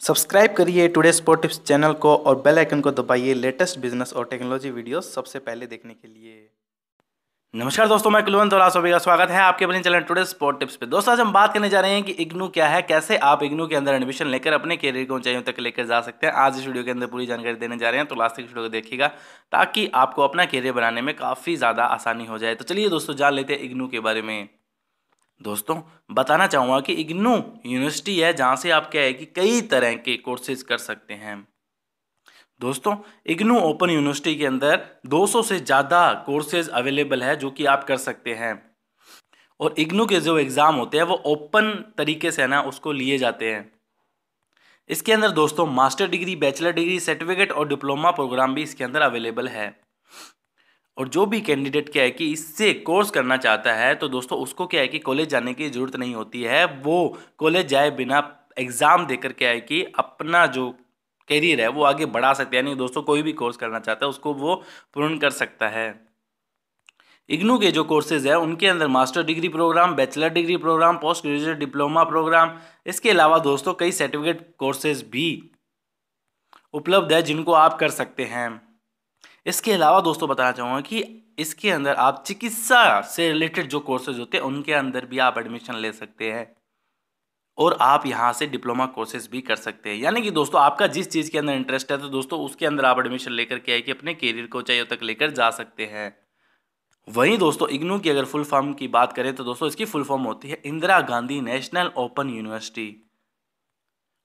Subscribe करिए today sport tips channel को और बेल आइकन को दबाइए लेटेस्ट बिज़नेस और टेक्नोलॉजी वीडियोस सबसे पहले देखने के लिए। नमस्कार दोस्तों, मैं कुलवंत और आप सभी का स्वागत है आपके अपने चैनल टुडे स्पोर्ट टिप्स पे। दोस्तों, आज हम बात करने जा रहे हैं कि इग्नू क्या है, कैसे आप इग्नू के अंदर एडमिशन लेकर अपने करियर को ऊंचाइयों तक लेकर जा सकते हैं। आज इस वीडियो के अंदर पूरी जानकारी देने जा रहे हैं तो लास्ट तक वीडियो को देखिएगा, ताकि आपको अपना करियर बनाने में काफ़ी ज़्यादा आसानी हो जाए। तो चलिए दोस्तों, जान लेते हैं इग्नू के बारे में। दोस्तों, बताना चाहूँगा कि इग्नू यूनिवर्सिटी है जहाँ से आप क्या है कि कई तरह के कोर्सेज कर सकते हैं। दोस्तों, इग्नू ओपन यूनिवर्सिटी के अंदर 200 से ज़्यादा कोर्सेज अवेलेबल है जो कि आप कर सकते हैं। और इग्नू के जो एग्ज़ाम होते हैं, वो ओपन तरीके से ना, उसको लिए जाते हैं। इसके अंदर दोस्तों, master degree, bachelor degree, certificate और डिप्लोमा प्रोग्राम भी इसके अंदर अवेलेबल है। और जो भी कैंडिडेट क्या है कि इससे कोर्स करना चाहता है तो दोस्तों उसको क्या है कि कॉलेज जाने की ज़रूरत नहीं होती है। वो कॉलेज जाए बिना एग्ज़ाम देकर क्या है कि अपना जो करियर है, वो आगे बढ़ा सकते हैं। यानी दोस्तों कोई भी कोर्स करना चाहता है, उसको वो पूर्ण कर सकता है। इग्नू के जो कोर्सेज है, उनके अंदर master degree program bachelor degree program post graduate diploma program इसके अलावा दोस्तों कई सर्टिफिकेट कोर्सेज भी उपलब्ध है जिनको आप कर सकते हैं। इसके अलावा दोस्तों बताना चाहूँगा कि इसके अंदर आप चिकित्सा से रिलेटेड जो कोर्सेज होते हैं, उनके अंदर भी आप एडमिशन ले सकते हैं। और आप यहाँ से डिप्लोमा कोर्सेज भी कर सकते हैं। यानी कि दोस्तों, आपका जिस चीज़ के अंदर इंटरेस्ट है तो दोस्तों, उसके अंदर आप एडमिशन लेकर के आए कि अपने करियर को ऊंचाइयों तक लेकर जा सकते हैं। वहीं दोस्तों, इग्नू की अगर फुल फॉर्म की बात करें तो दोस्तों, इसकी फुल फॉर्म होती है Indira Gandhi national open university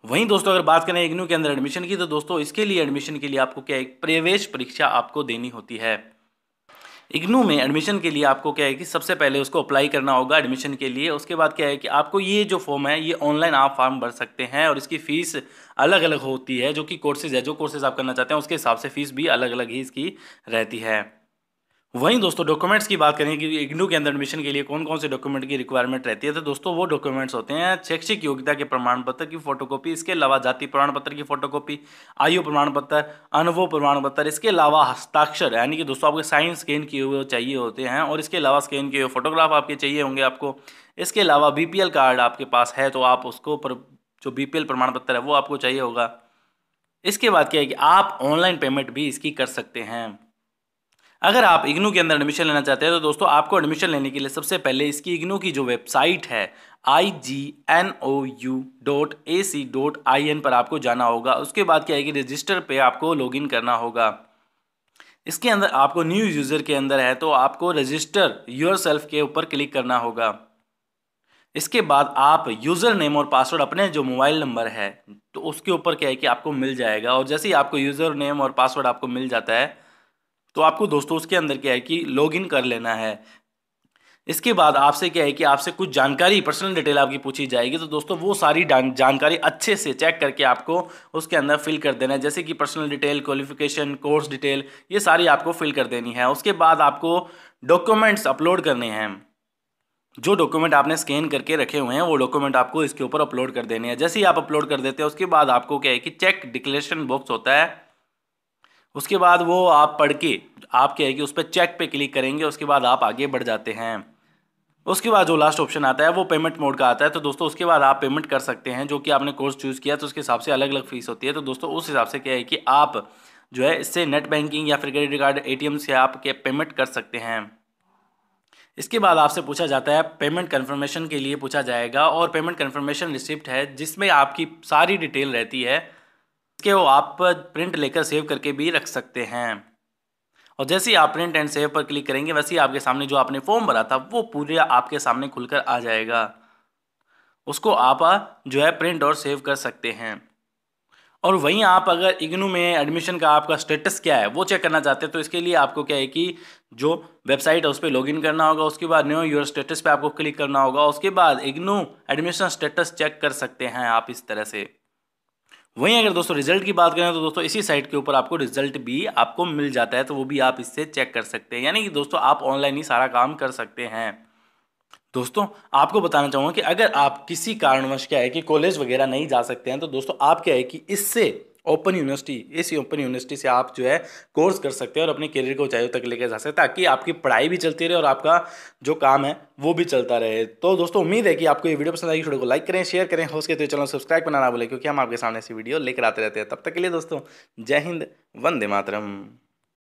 वहीं दोस्तों, अगर बात करें इग्नू के अंदर एडमिशन की तो दोस्तों, इसके लिए एडमिशन के लिए आपको क्या एक प्रवेश परीक्षा आपको देनी होती है? इग्नू में एडमिशन के लिए आपको क्या है कि सबसे पहले उसको अप्लाई करना होगा एडमिशन के लिए। उसके बाद क्या है कि आपको ये जो फॉर्म है, ये ऑनलाइन आप फॉर्म भर सकते हैं और इसकी फ़ीस अलग अलग होती है, जो कि कोर्सेज है। जो कोर्सेज आप करना चाहते हैं, उसके हिसाब से फ़ीस भी अलग अलग ही इसकी रहती है। वहीं दोस्तों डॉक्यूमेंट्स की बात करें कि इग्नू के अंदर एडमिशन के लिए कौन कौन से डॉक्यूमेंट की रिक्वायरमेंट रहती है? तो दोस्तों, वो डॉक्यूमेंट्स होते हैं शैक्षिक योग्यता के प्रमाण पत्र की फोटोकॉपी इसके अलावा जाति प्रमाण पत्र की फोटोकॉपी आयु प्रमाण पत्र अनुभव प्रमाण पत्र इसके अलावा हस्ताक्षर, यानी कि दोस्तों, आपके साइन स्कैन किए हुए चाहिए होते हैं और इसके अलावा स्कैन किए हुए फोटोग्राफ आपके चाहिए होंगे आपको। इसके अलावा बीपीएल कार्ड आपके पास है तो आप उसको जो बीपीएल प्रमाण पत्र है, वो आपको चाहिए होगा। इसके बाद क्या है कि आप ऑनलाइन पेमेंट भी इसकी कर सकते हैं। अगर आप इग्नू के अंदर एडमिशन लेना चाहते हैं तो दोस्तों, आपको एडमिशन लेने के लिए सबसे पहले इसकी इग्नू की जो वेबसाइट है I G N O U dot A C dot I N पर आपको जाना होगा। उसके बाद क्या है कि रजिस्टर पे आपको लॉगिन करना होगा। इसके अंदर आपको न्यू यूज़र के अंदर है तो आपको रजिस्टर योर सेल्फ के ऊपर क्लिक करना होगा। इसके बाद आप यूज़र नेम और पासवर्ड अपने जो मोबाइल नंबर है तो उसके ऊपर क्या है कि आपको मिल जाएगा। और जैसे ही आपको यूज़र नेम और पासवर्ड आपको मिल जाता है तो आपको दोस्तों उसके अंदर क्या है कि लॉगिन कर लेना है। इसके बाद आपसे क्या है कि आपसे कुछ जानकारी पर्सनल डिटेल आपकी पूछी जाएगी तो दोस्तों वो सारी जानकारी अच्छे से चेक करके आपको उसके अंदर फिल कर देना है। जैसे कि personal detail qualification course detail ये सारी आपको फिल कर देनी है। उसके बाद आपको डॉक्यूमेंट्स अपलोड करने हैं। जो डॉक्यूमेंट आपने स्कैन करके रखे हुए हैं, वो डॉक्यूमेंट आपको इसके ऊपर अपलोड कर देने हैं। जैसे ही आप अपलोड कर देते हैं, उसके बाद आपको क्या है कि चेक डिक्लेरेशन बॉक्स होता है। उसके बाद वो आप पढ़ के, आप क्या है कि उस पर चेक पे क्लिक करेंगे, उसके बाद आप आगे बढ़ जाते हैं। उसके बाद जो लास्ट ऑप्शन आता है, वो पेमेंट मोड का आता है। तो दोस्तों, उसके बाद आप पेमेंट कर सकते हैं, जो कि आपने कोर्स चूज़ किया तो उसके हिसाब से अलग अलग फ़ीस होती है। तो दोस्तों, उस हिसाब से क्या है कि आप जो है, इससे नेट बैंकिंग या फिर क्रेडिट कार्ड एटीएम से आप क्या पेमेंट कर सकते हैं। इसके बाद आपसे पूछा जाता है पेमेंट कन्फर्मेशन के लिए पूछा जाएगा, और पेमेंट कन्फर्मेशन रिसिप्ट है, जिसमें आपकी सारी डिटेल रहती है। इसके वो आप प्रिंट लेकर सेव करके भी रख सकते हैं। और जैसे ही आप प्रिंट एंड सेव पर क्लिक करेंगे, वैसे ही आपके सामने जो आपने फॉर्म भरा था, वो पूरे आपके सामने खुलकर आ जाएगा। उसको आप जो है प्रिंट और सेव कर सकते हैं। और वहीं आप अगर इग्नू में एडमिशन का आपका स्टेटस क्या है, वो चेक करना चाहते हैं तो इसके लिए आपको क्या है कि जो वेबसाइट है, उस पर लॉगिन करना होगा। उसके बाद न्यू योर स्टेटस पे आपको क्लिक करना होगा। उसके बाद इग्नू एडमिशन स्टेटस चेक कर सकते हैं आप इस तरह से। वहीं अगर दोस्तों रिज़ल्ट की बात करें तो दोस्तों इसी साइट के ऊपर आपको रिज़ल्ट भी आपको मिल जाता है तो वो भी आप इससे चेक कर सकते हैं। यानी कि दोस्तों आप ऑनलाइन ही सारा काम कर सकते हैं। दोस्तों आपको बताना चाहूँगा कि अगर आप किसी कारणवश क्या है कि कॉलेज वगैरह नहीं जा सकते हैं तो दोस्तों आप क्या है कि इससे ओपन यूनिवर्सिटी, इस ओपन यूनिवर्सिटी से आप जो है कोर्स कर सकते हैं और अपने करियर को ऊंचाइयों तक लेकर जा सकते हैं ताकि आपकी पढ़ाई भी चलती रहे और आपका जो काम है वो भी चलता रहे। तो दोस्तों, उम्मीद है कि आपको ये वीडियो पसंद आएगी वीडियो को लाइक करें, शेयर करें हो सके तो चैनल सब्सक्राइब करना ना बोले क्योंकि हम आपके सामने ऐसी वीडियो लेकर आते रहते हैं। तब तक के लिए दोस्तों, जय हिंद, वंदे मातरम।